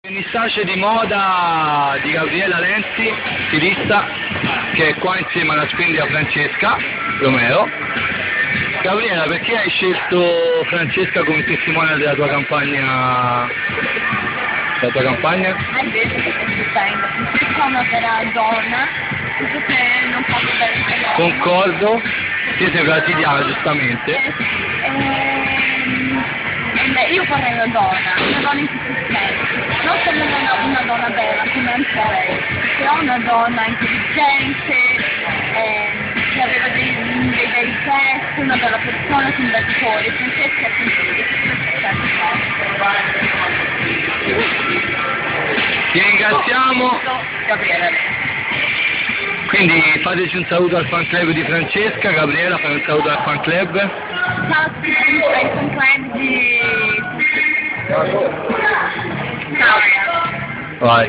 Vernissace di moda di Gabriela Lenzi, stilista, che è qua insieme alla splendida Francesca Romero. Gabriela, perché hai scelto Francesca come testimone della tua campagna? Della tua campagna? Hai detto che stai stupendo, Francesca è una vera donna, che non fa bene. Concordo, te sei brasiliana giustamente. Ehm, beh, io vorrei una donna, una donna in tutti i sensi, non solo una, una donna bella come anche lei, però una donna intelligente, ehm, che aveva dei, dei bei riflessi, una bella persona con bel cuore, Francesca è Ti ringraziamo, Gabriele. quindi fateci un saluto al fan club di Francesca, Gabriela fai un saluto al fan club. Ciao Bye.